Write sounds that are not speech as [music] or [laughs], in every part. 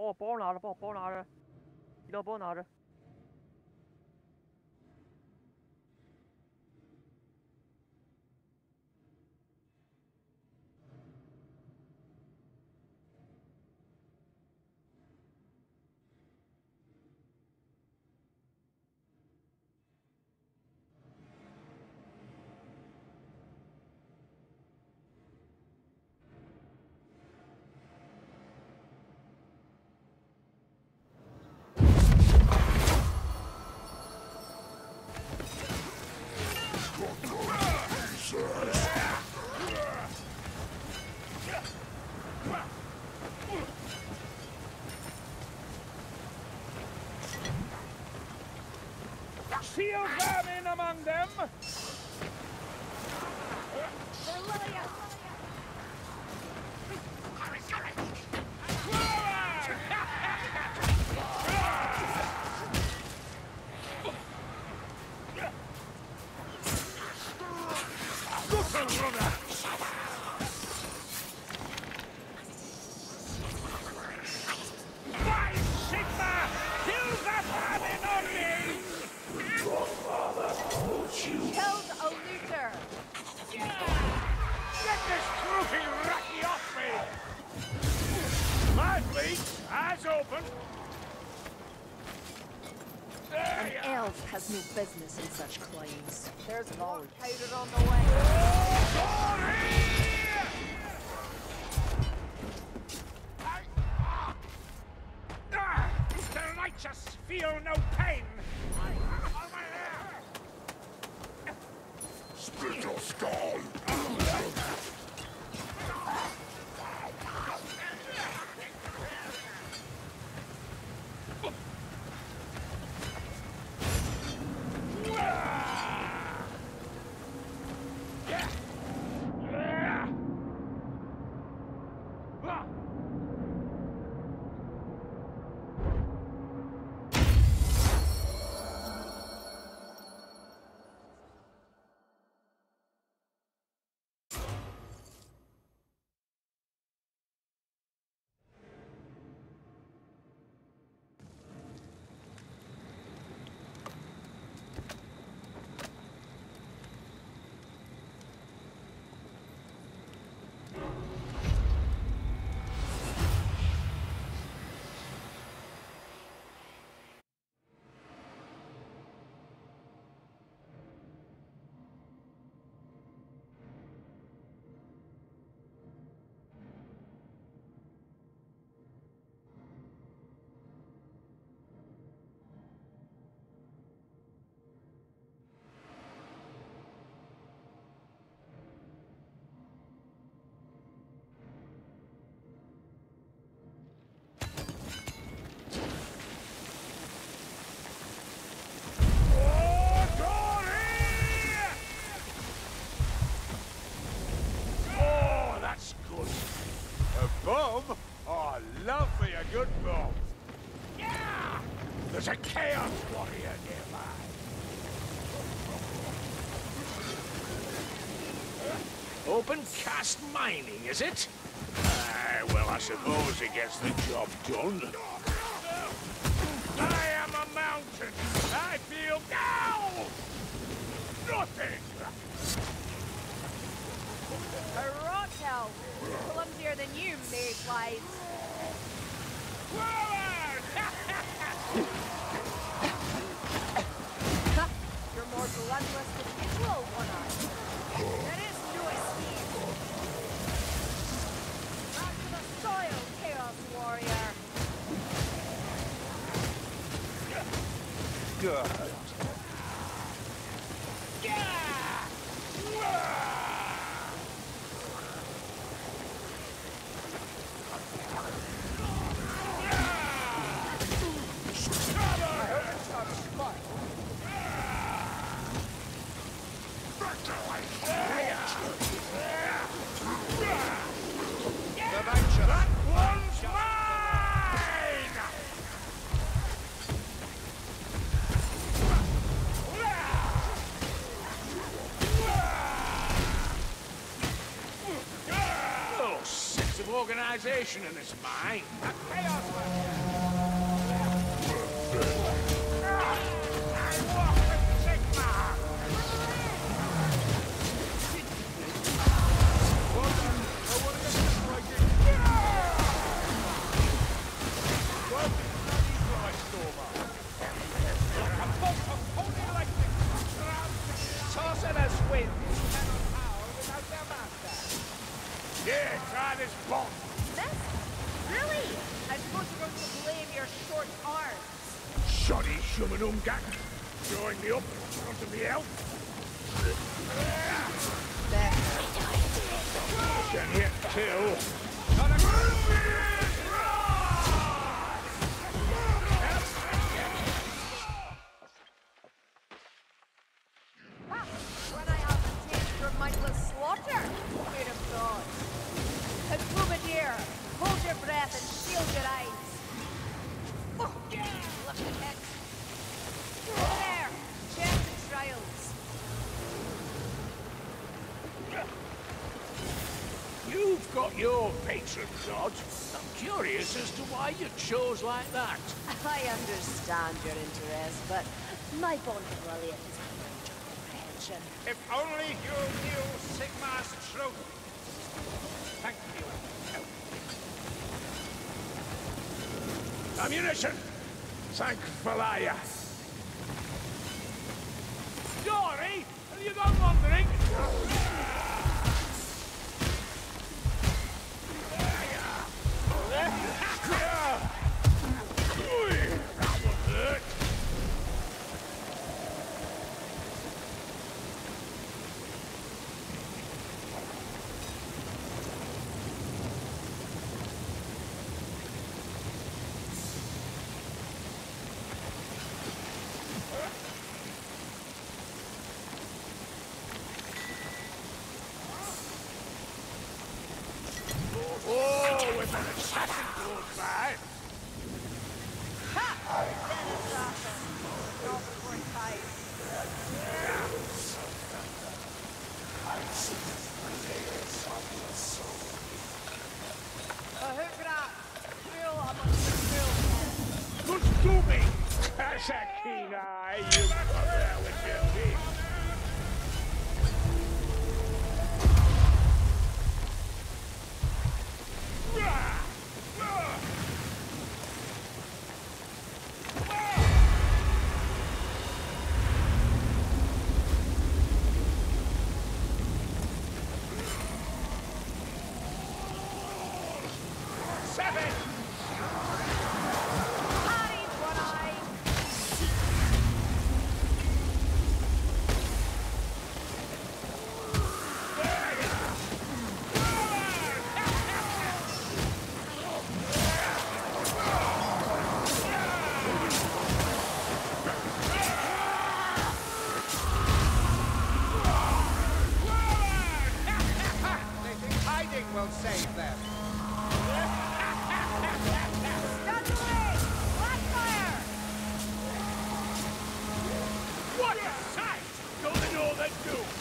把我包拿着把我包拿着药包拿着。See a vermin among them? Has no business in such claims. There's more Knowledge. powder on the way. There's a Chaos Warrior nearby. Open cast mining, is it? Aye, well, I suppose it gets the job done. I am a mountain. I feel now nothing. A rot elf! Clumsier than you, mayflies. Ha! [laughs] Good. organization in this mine. A chaos. Schummenumgang. Me up, wanting me out. There. Down here, too. shows like that. [laughs] I understand your interest, but my bond with Elliot is beyond your comprehension. If only you knew Sigmar's truth. Thank you. Ammunition! Thank Valaya. Dory! Have you gone wandering? goodbye. you!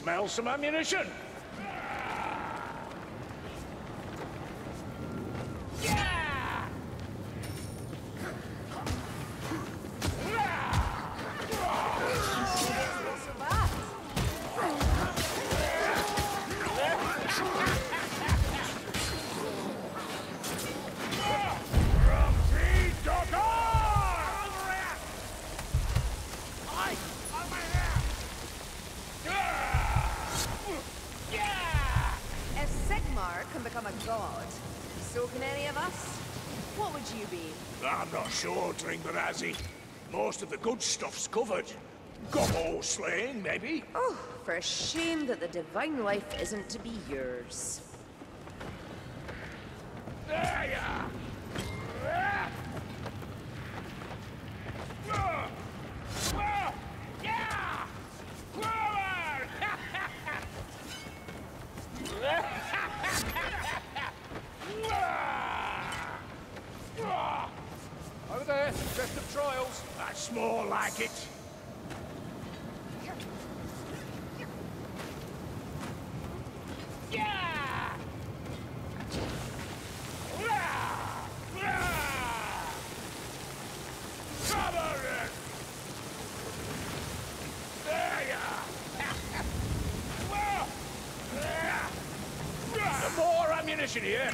smell some ammunition. sure, Dringbarazzi. Most of the good stuff's covered. Gobbo slaying, maybe? Oh, for a shame that the divine life isn't to be yours. position here.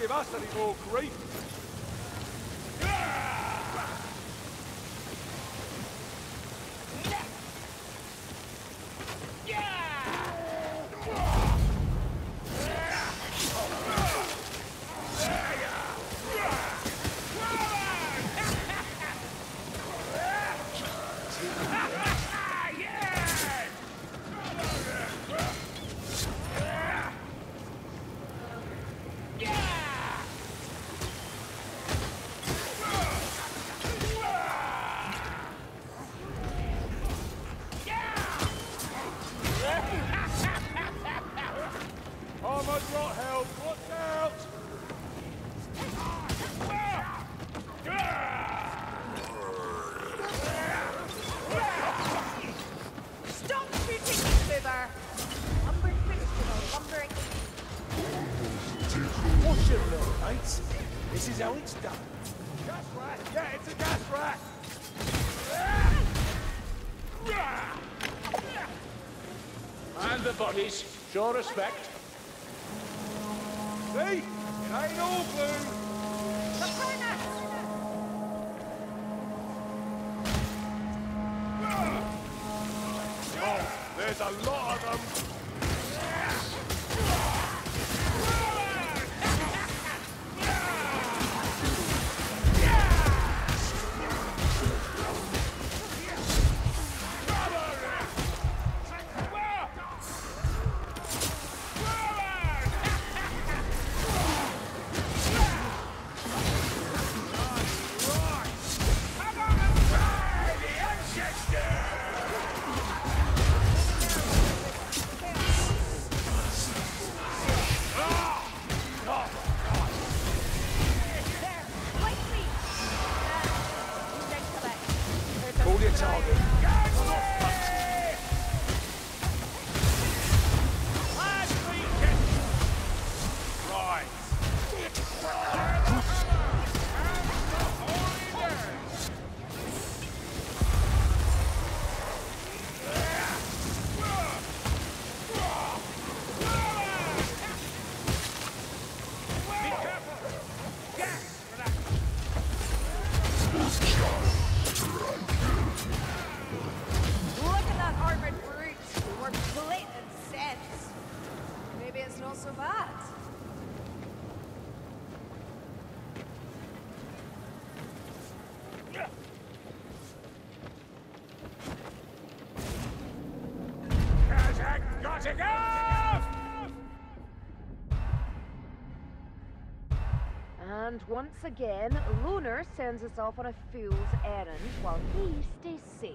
give us any more grief. bodies. Show respect. See? It ain't all blue. Ah! Ah! There's a lot of them. so bad. And once again, Lohner sends us off on a fool's errand while he stays safe.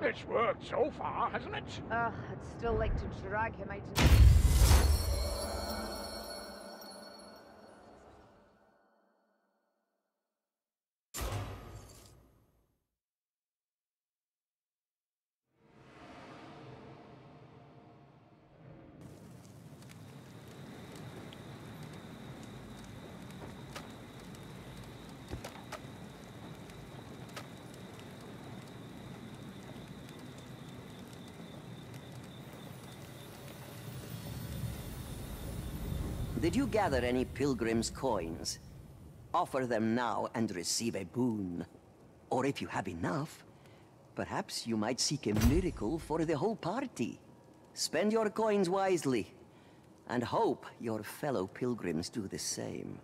It's worked so far, hasn't it? Ugh, I'd still like to drag him out Did you gather any pilgrim's coins? Offer them now and receive a boon. Or if you have enough, perhaps you might seek a miracle for the whole party. Spend your coins wisely, and hope your fellow pilgrims do the same.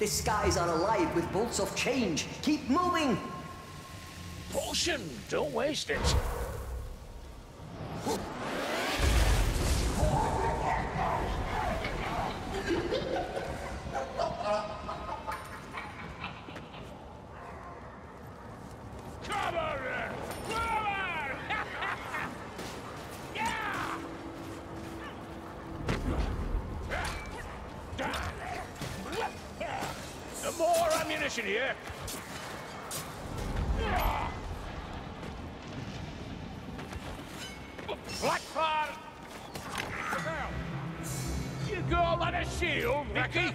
The skies are alive with bolts of change. Keep moving! Potion! Don't waste it. Blackfire! You got that a shield, Vicky?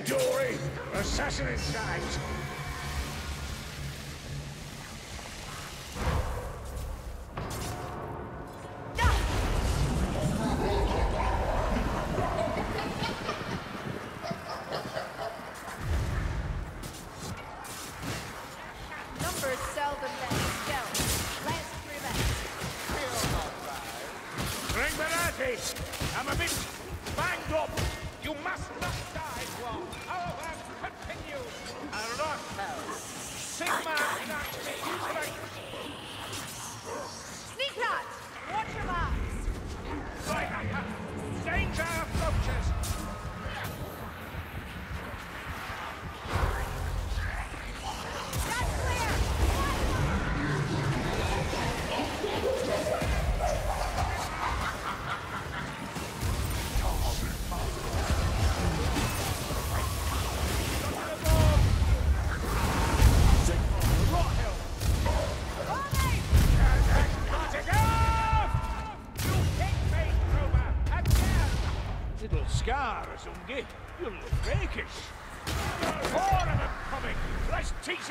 Dory. Assassin in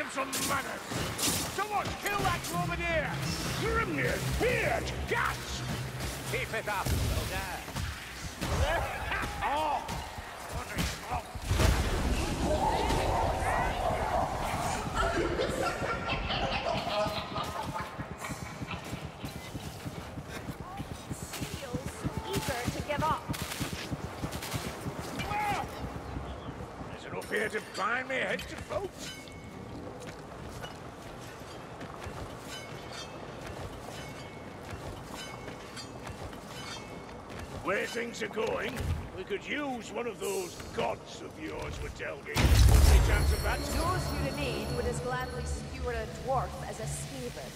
Let's some manners. Someone kill that grenadier. Grimnir, beard, guts. Keep it up, [laughs] oh. oh. Seals eager to. Well, find me a head to float. Things are going, we could use one of those gods of yours, Witelgi. What's the chance of that? Those who need would as gladly skewer a dwarf as a skaven.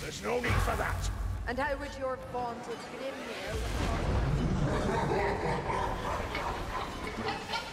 There's no need for that. And how would your vaunted Grimnir Not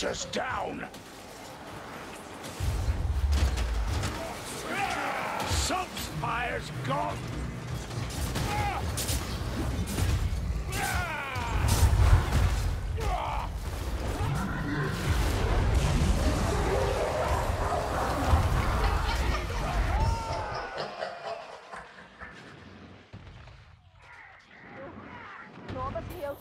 Hunter's down! Saltzpyre's gone! Pale